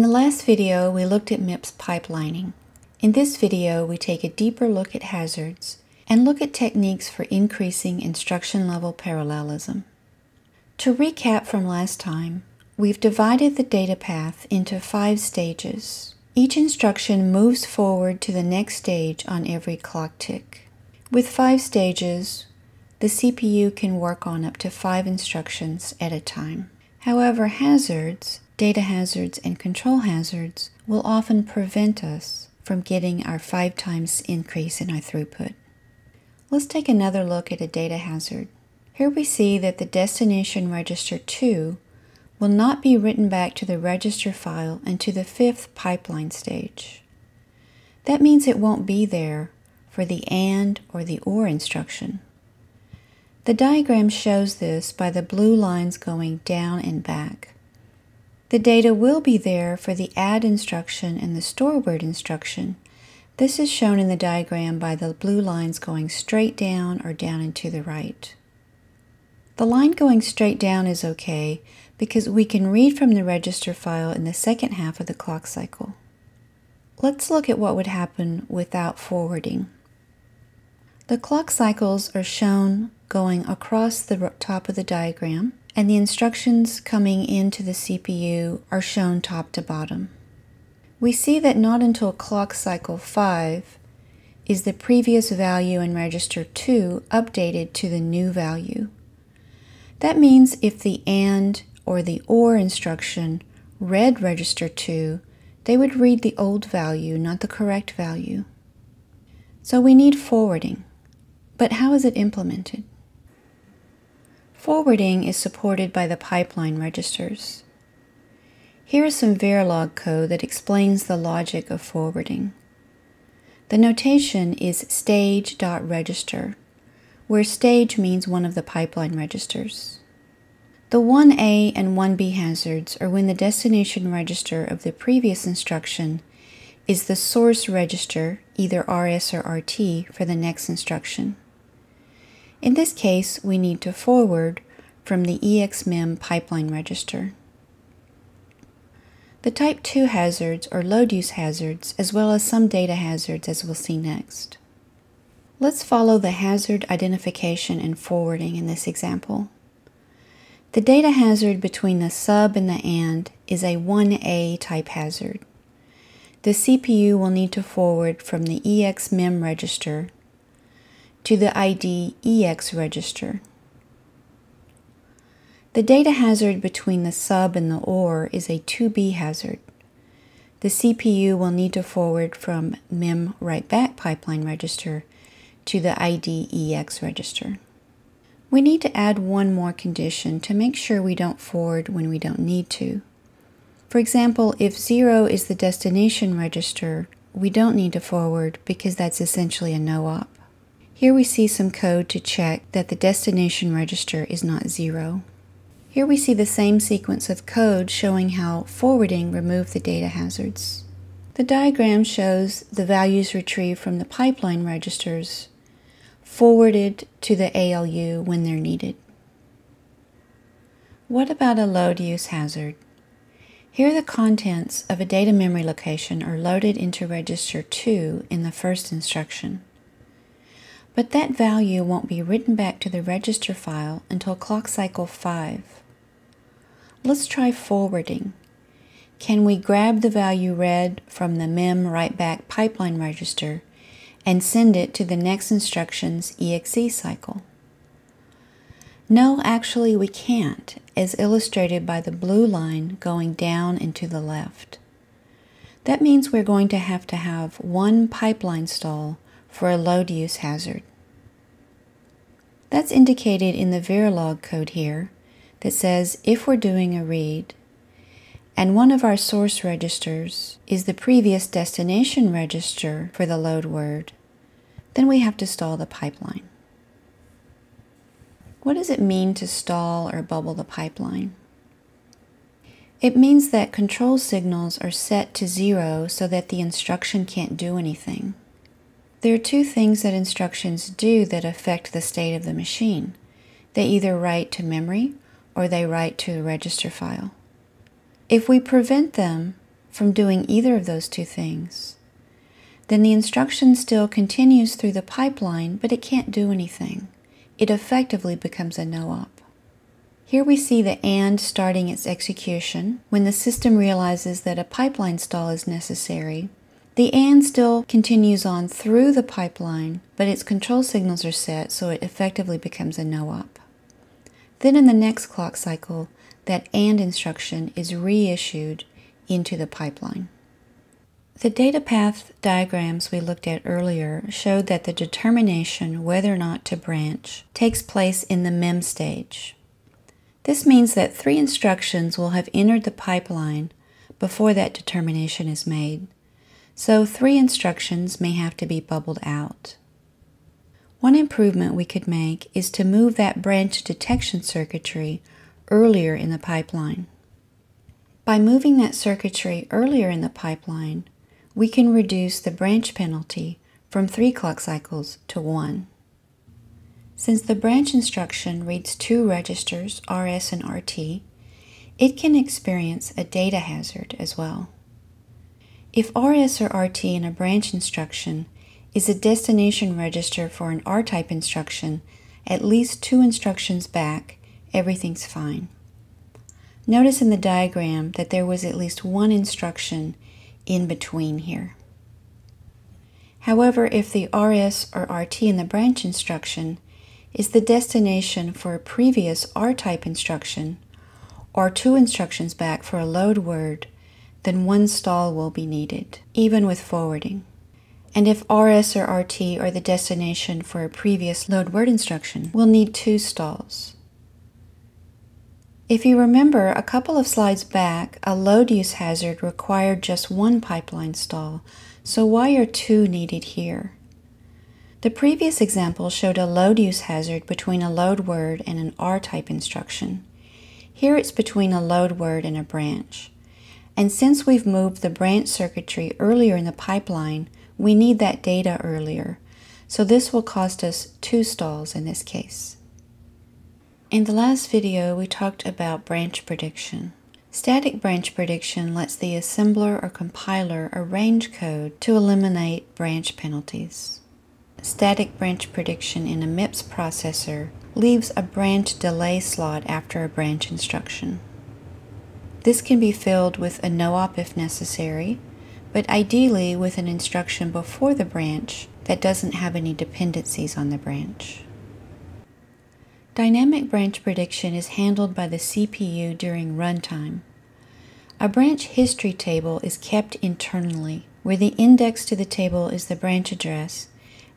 In the last video, we looked at MIPS pipelining. In this video, we take a deeper look at hazards and look at techniques for increasing instruction level parallelism. To recap from last time, we've divided the data path into five stages. Each instruction moves forward to the next stage on every clock tick. With five stages, the CPU can work on up to five instructions at a time. However, hazards, data hazards, and control hazards will often prevent us from getting our five times increase in our throughput. Let's take another look at a data hazard. Here we see that the destination register 2 will not be written back to the register file until the fifth pipeline stage. That means it won't be there for the AND or the OR instruction. The diagram shows this by the blue lines going down and back. The data will be there for the add instruction and the store word instruction. This is shown in the diagram by the blue lines going straight down or down and to the right. The line going straight down is okay because we can read from the register file in the second half of the clock cycle. Let's look at what would happen without forwarding. The clock cycles are shown going across the top of the diagram, and the instructions coming into the CPU are shown top to bottom. We see that not until clock cycle 5 is the previous value in register 2 updated to the new value. That means if the AND or the OR instruction read register 2, they would read the old value, not the correct value. So we need forwarding. But how is it implemented? Forwarding is supported by the pipeline registers. Here is some Verilog code that explains the logic of forwarding. The notation is stage.register, where stage means one of the pipeline registers. The 1A and 1B hazards are when the destination register of the previous instruction is the source register, either RS or RT, for the next instruction. In this case, we need to forward from the EXMEM pipeline register. The type 2 hazards are load use hazards as well as some data hazards as we'll see next. Let's follow the hazard identification and forwarding in this example. The data hazard between the sub and the AND is a 1A type hazard. The CPU will need to forward from the EXMEM register to the ID EX register. The data hazard between the sub and the OR is a 2B hazard. The CPU will need to forward from MEM write back pipeline register to the ID EX register. We need to add one more condition to make sure we don't forward when we don't need to. For example, if 0 is the destination register, we don't need to forward because that's essentially a no-op. Here we see some code to check that the destination register is not zero. Here we see the same sequence of code showing how forwarding removed the data hazards. The diagram shows the values retrieved from the pipeline registers forwarded to the ALU when they're needed. What about a load use hazard? Here the contents of a data memory location are loaded into register 2 in the first instruction but that value won't be written back to the register file until clock cycle 5. Let's try forwarding. Can we grab the value read from the mem write back pipeline register and send it to the next instruction's exe cycle? No, actually we can't, as illustrated by the blue line going down and to the left. That means we're going to have to have one pipeline stall for a load use hazard. That's indicated in the Verilog code here that says if we're doing a read and one of our source registers is the previous destination register for the load word, then we have to stall the pipeline. What does it mean to stall or bubble the pipeline? It means that control signals are set to zero so that the instruction can't do anything. There are two things that instructions do that affect the state of the machine. They either write to memory or they write to a register file. If we prevent them from doing either of those two things, then the instruction still continues through the pipeline, but it can't do anything. It effectively becomes a no-op. Here we see the AND starting its execution when the system realizes that a pipeline stall is necessary. The AND still continues on through the pipeline, but its control signals are set so it effectively becomes a no-op. Then in the next clock cycle, that AND instruction is reissued into the pipeline. The data path diagrams we looked at earlier showed that the determination whether or not to branch takes place in the MEM stage. This means that three instructions will have entered the pipeline before that determination is made, so three instructions may have to be bubbled out. One improvement we could make is to move that branch detection circuitry earlier in the pipeline. By moving that circuitry earlier in the pipeline, we can reduce the branch penalty from three clock cycles to one. Since the branch instruction reads two registers, RS and RT, it can experience a data hazard as well. If RS or RT in a branch instruction is a destination register for an R-type instruction at least two instructions back, everything's fine. Notice in the diagram that there was at least one instruction in between here. However, if the RS or RT in the branch instruction is the destination for a previous R-type instruction or two instructions back for a load word, then one stall will be needed, even with forwarding. And if RS or RT are the destination for a previous load word instruction, we'll need two stalls. If you remember, a couple of slides back, a load use hazard required just one pipeline stall, so why are two needed here? The previous example showed a load use hazard between a load word and an R-type instruction. Here it's between a load word and a branch. And since we've moved the branch circuitry earlier in the pipeline, we need that data earlier. So this will cost us two stalls in this case. In the last video, we talked about branch prediction. Static branch prediction lets the assembler or compiler arrange code to eliminate branch penalties static branch prediction in a MIPS processor leaves a branch delay slot after a branch instruction. This can be filled with a no-op if necessary, but ideally with an instruction before the branch that doesn't have any dependencies on the branch. Dynamic branch prediction is handled by the CPU during runtime. A branch history table is kept internally, where the index to the table is the branch address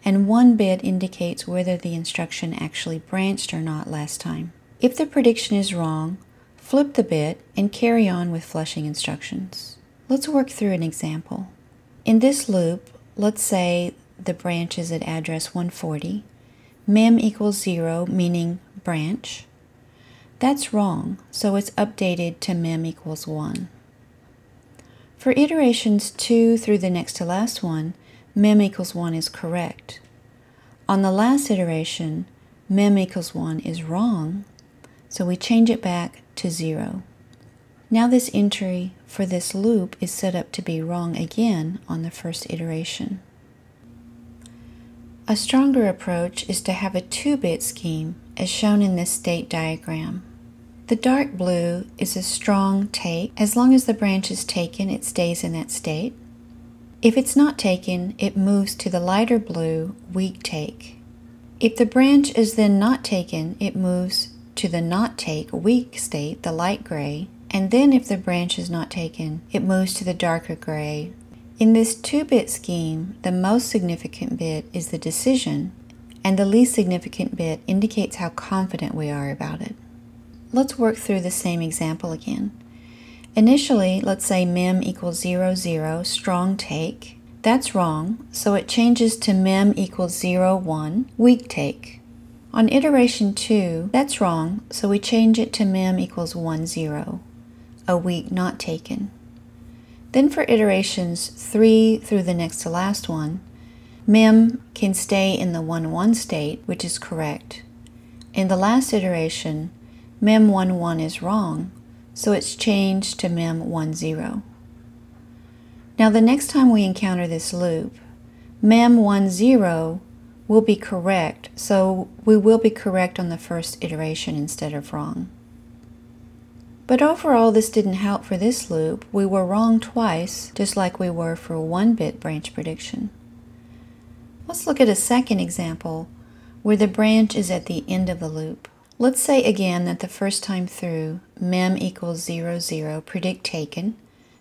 and one bit indicates whether the instruction actually branched or not last time. If the prediction is wrong, flip the bit and carry on with flushing instructions. Let's work through an example. In this loop, let's say the branch is at address 140, mem equals 0, meaning branch. That's wrong, so it's updated to mem equals 1. For iterations 2 through the next to last one, mem equals 1 is correct. On the last iteration, mem equals 1 is wrong, so we change it back to 0. Now this entry for this loop is set up to be wrong again on the first iteration. A stronger approach is to have a 2-bit scheme as shown in this state diagram. The dark blue is a strong take. As long as the branch is taken, it stays in that state. If it's not taken, it moves to the lighter blue weak take. If the branch is then not taken, it moves to the not take weak state, the light gray, and then if the branch is not taken, it moves to the darker gray. In this 2-bit scheme, the most significant bit is the decision, and the least significant bit indicates how confident we are about it. Let's work through the same example again. Initially, let's say mem equals 0, 0, strong take. That's wrong, so it changes to mem equals 0, 1, weak take. On iteration 2, that's wrong, so we change it to mem equals 1, 0, a weak not taken. Then for iterations 3 through the next to last one, mem can stay in the 1, 1 state, which is correct. In the last iteration, mem 1, 1 is wrong, so it's changed to mem10. Now the next time we encounter this loop, mem10 will be correct, so we will be correct on the first iteration instead of wrong. But overall, this didn't help for this loop. We were wrong twice, just like we were for one-bit branch prediction. Let's look at a second example where the branch is at the end of the loop. Let's say again that the first time through, mem equals 0, 0, predict taken.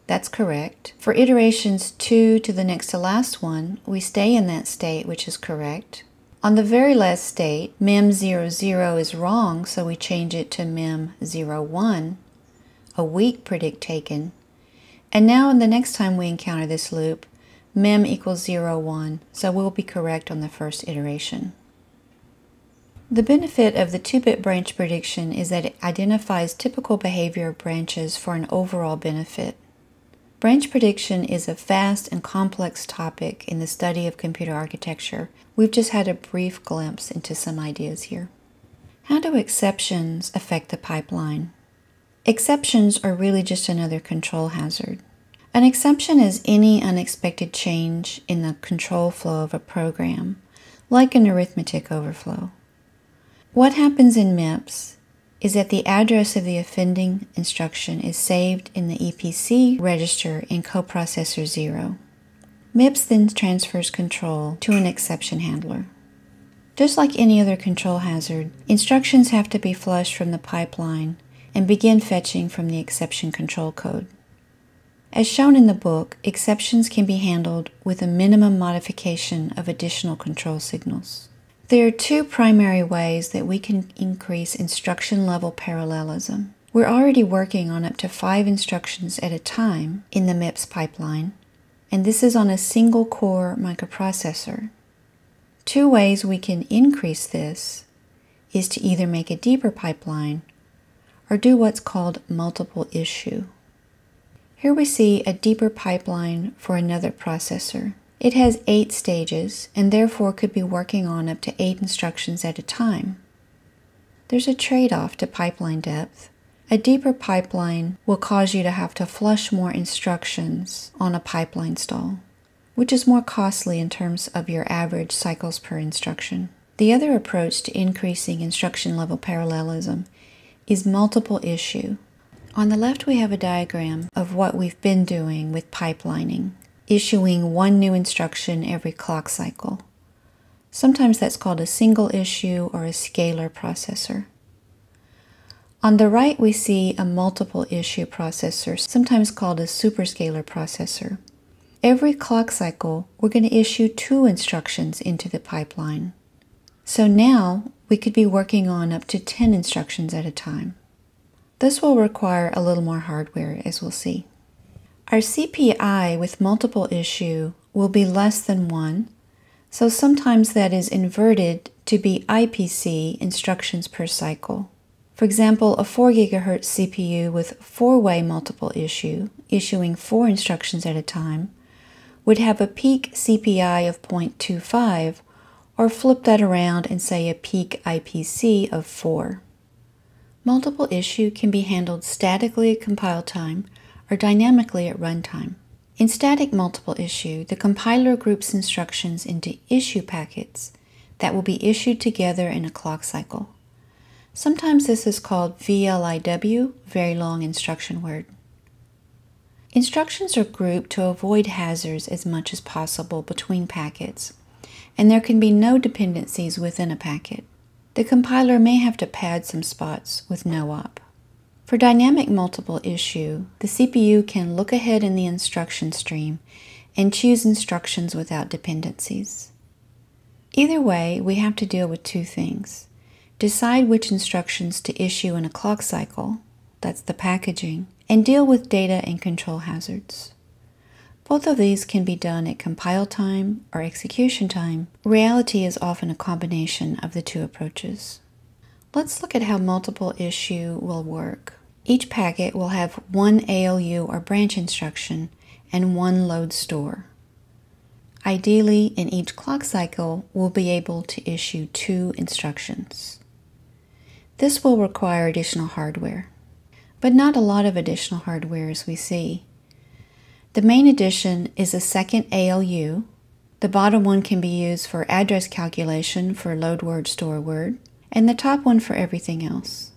That's correct. For iterations 2 to the next to last one, we stay in that state, which is correct. On the very last state, mem 0, 0 is wrong, so we change it to mem 0, 1, a weak predict taken. And now in the next time we encounter this loop, mem equals 0, 1, so we'll be correct on the first iteration. The benefit of the 2-bit branch prediction is that it identifies typical behavior of branches for an overall benefit. Branch prediction is a vast and complex topic in the study of computer architecture. We've just had a brief glimpse into some ideas here. How do exceptions affect the pipeline? Exceptions are really just another control hazard. An exception is any unexpected change in the control flow of a program, like an arithmetic overflow. What happens in MIPS is that the address of the offending instruction is saved in the EPC register in coprocessor 0. MIPS then transfers control to an exception handler. Just like any other control hazard, instructions have to be flushed from the pipeline and begin fetching from the exception control code. As shown in the book, exceptions can be handled with a minimum modification of additional control signals. There are two primary ways that we can increase instruction level parallelism. We're already working on up to five instructions at a time in the MIPS pipeline, and this is on a single core microprocessor. Two ways we can increase this is to either make a deeper pipeline or do what's called multiple issue. Here we see a deeper pipeline for another processor. It has eight stages and therefore could be working on up to eight instructions at a time. There's a trade-off to pipeline depth. A deeper pipeline will cause you to have to flush more instructions on a pipeline stall, which is more costly in terms of your average cycles per instruction. The other approach to increasing instruction level parallelism is multiple issue. On the left we have a diagram of what we've been doing with pipelining issuing one new instruction every clock cycle. Sometimes that's called a single issue or a scalar processor. On the right, we see a multiple issue processor, sometimes called a superscalar processor. Every clock cycle, we're going to issue two instructions into the pipeline. So now we could be working on up to 10 instructions at a time. This will require a little more hardware, as we'll see. Our CPI with multiple issue will be less than 1, so sometimes that is inverted to be IPC instructions per cycle. For example, a 4 GHz CPU with four-way multiple issue, issuing four instructions at a time, would have a peak CPI of 0.25, or flip that around and say a peak IPC of 4. Multiple issue can be handled statically at compile time or dynamically at runtime. In static multiple issue, the compiler groups instructions into issue packets that will be issued together in a clock cycle. Sometimes this is called VLIW, very long instruction word. Instructions are grouped to avoid hazards as much as possible between packets, and there can be no dependencies within a packet. The compiler may have to pad some spots with no op. For dynamic multiple issue, the CPU can look ahead in the instruction stream and choose instructions without dependencies. Either way, we have to deal with two things. Decide which instructions to issue in a clock cycle, that's the packaging, and deal with data and control hazards. Both of these can be done at compile time or execution time. Reality is often a combination of the two approaches. Let's look at how multiple issue will work. Each packet will have one ALU or branch instruction and one load store. Ideally, in each clock cycle, we'll be able to issue two instructions. This will require additional hardware. but not a lot of additional hardware as we see. The main addition is a second ALU. The bottom one can be used for address calculation for load word, store word, and the top one for everything else.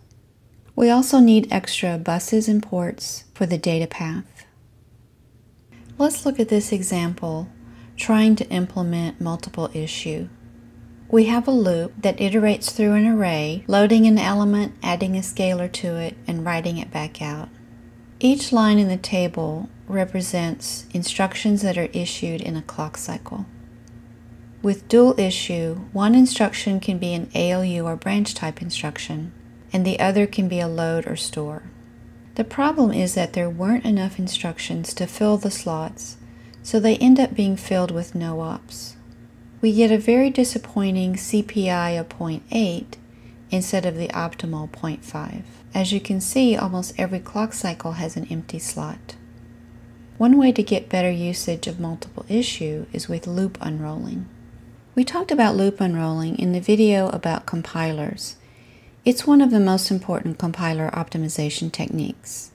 We also need extra buses and ports for the data path. Let's look at this example trying to implement multiple issue. We have a loop that iterates through an array, loading an element, adding a scalar to it, and writing it back out. Each line in the table represents instructions that are issued in a clock cycle. With dual issue, one instruction can be an ALU or branch type instruction, and the other can be a load or store. The problem is that there weren't enough instructions to fill the slots, so they end up being filled with no ops. We get a very disappointing CPI of 0.8 instead of the optimal 0.5. As you can see, almost every clock cycle has an empty slot. One way to get better usage of multiple issue is with loop unrolling. We talked about loop unrolling in the video about compilers. It's one of the most important compiler optimization techniques.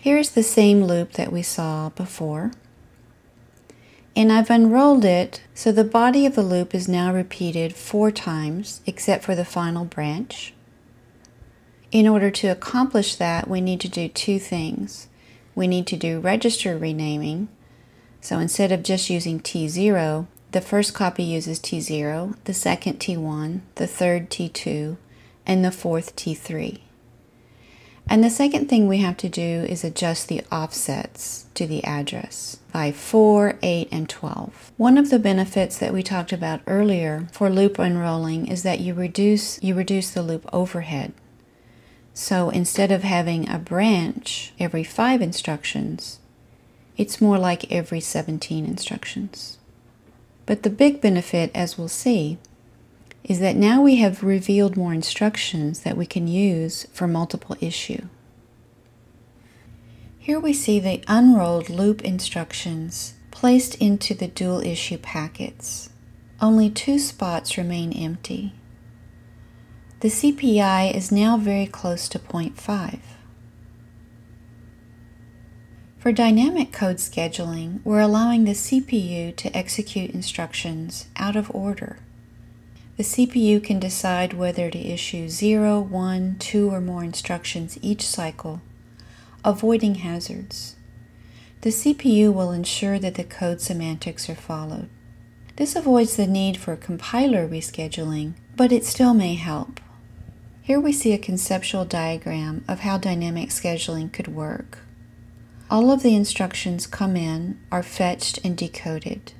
Here is the same loop that we saw before. And I've unrolled it so the body of the loop is now repeated four times except for the final branch. In order to accomplish that, we need to do two things we need to do register renaming. So instead of just using T0, the first copy uses T0, the second T1, the third T2, and the fourth T3. And the second thing we have to do is adjust the offsets to the address by 4, 8, and 12. One of the benefits that we talked about earlier for loop unrolling is that you reduce, you reduce the loop overhead. So instead of having a branch every five instructions, it's more like every 17 instructions. But the big benefit, as we'll see, is that now we have revealed more instructions that we can use for multiple issue. Here we see the unrolled loop instructions placed into the dual issue packets. Only two spots remain empty. The CPI is now very close to 0.5. For dynamic code scheduling, we're allowing the CPU to execute instructions out of order. The CPU can decide whether to issue 0, 1, 2, or more instructions each cycle, avoiding hazards. The CPU will ensure that the code semantics are followed. This avoids the need for compiler rescheduling, but it still may help. Here we see a conceptual diagram of how dynamic scheduling could work. All of the instructions come in, are fetched and decoded.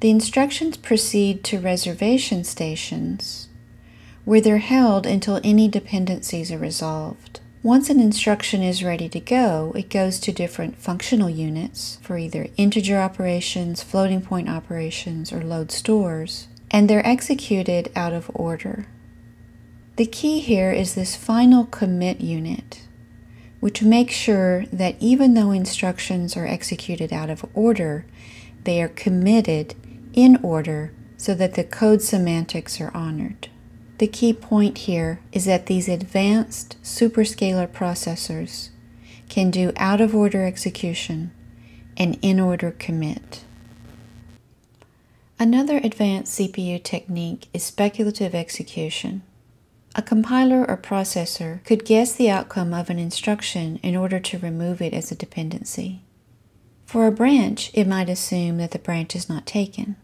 The instructions proceed to reservation stations, where they're held until any dependencies are resolved. Once an instruction is ready to go, it goes to different functional units for either integer operations, floating point operations, or load stores, and they're executed out of order. The key here is this final commit unit, which makes sure that even though instructions are executed out of order, they are committed in order so that the code semantics are honored. The key point here is that these advanced superscalar processors can do out of order execution and in order commit. Another advanced CPU technique is speculative execution. A compiler or processor could guess the outcome of an instruction in order to remove it as a dependency. For a branch, it might assume that the branch is not taken.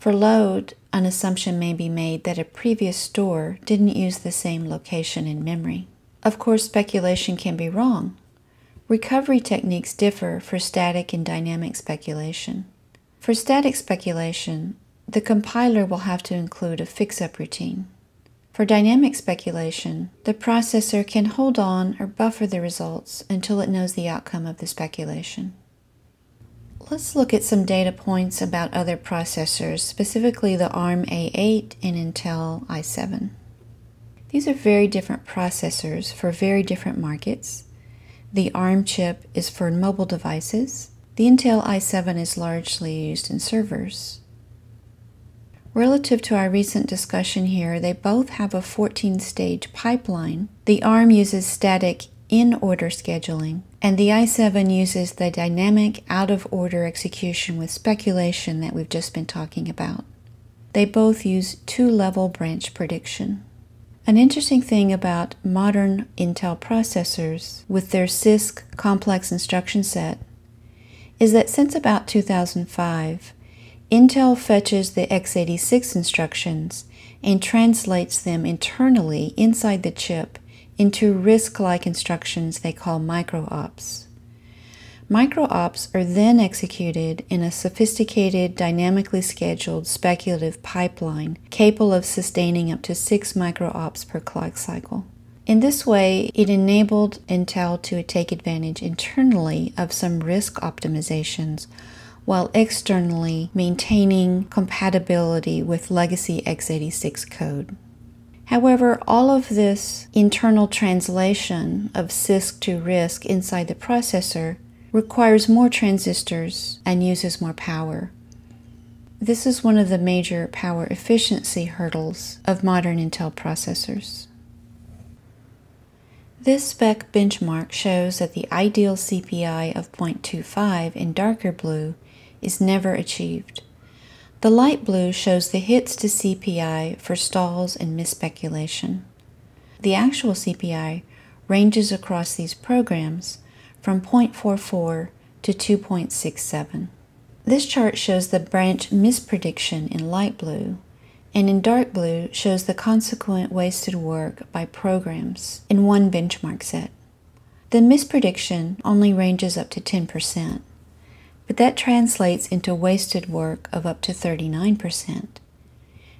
For load, an assumption may be made that a previous store didn't use the same location in memory. Of course, speculation can be wrong. Recovery techniques differ for static and dynamic speculation. For static speculation, the compiler will have to include a fix-up routine. For dynamic speculation, the processor can hold on or buffer the results until it knows the outcome of the speculation. Let's look at some data points about other processors, specifically the ARM A8 and Intel i7. These are very different processors for very different markets. The ARM chip is for mobile devices. The Intel i7 is largely used in servers. Relative to our recent discussion here, they both have a 14 stage pipeline. The ARM uses static in order scheduling, and the i7 uses the dynamic out of order execution with speculation that we've just been talking about. They both use two level branch prediction. An interesting thing about modern Intel processors with their CISC complex instruction set is that since about 2005, Intel fetches the x86 instructions and translates them internally inside the chip into RISC like instructions they call micro-ops. Micro-ops are then executed in a sophisticated, dynamically scheduled speculative pipeline capable of sustaining up to six micro-ops per clock cycle. In this way, it enabled Intel to take advantage internally of some RISC optimizations while externally maintaining compatibility with legacy x86 code. However, all of this internal translation of CISC to RISC inside the processor requires more transistors and uses more power. This is one of the major power efficiency hurdles of modern Intel processors. This spec benchmark shows that the ideal CPI of 0.25 in darker blue is never achieved. The light blue shows the hits to CPI for stalls and misspeculation. The actual CPI ranges across these programs from 0.44 to 2.67. This chart shows the branch misprediction in light blue, and in dark blue shows the consequent wasted work by programs in one benchmark set. The misprediction only ranges up to 10%, but that translates into wasted work of up to 39%.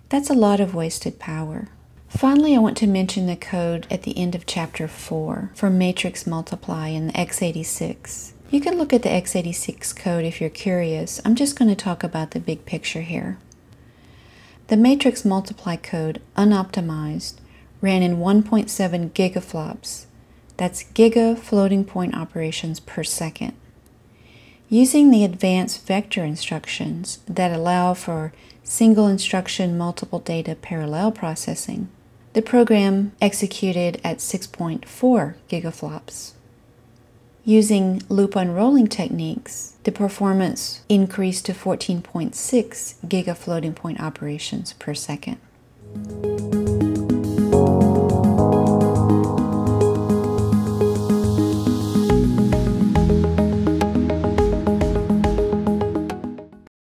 That's a lot of wasted power. Finally, I want to mention the code at the end of chapter 4 for matrix multiply in the x86. You can look at the x86 code if you're curious. I'm just going to talk about the big picture here. The matrix multiply code, unoptimized, ran in 1.7 gigaflops. That's giga floating point operations per second. Using the advanced vector instructions that allow for single instruction multiple data parallel processing, the program executed at 6.4 gigaflops. Using loop unrolling techniques, the performance increased to 14.6 gigafloating point operations per second.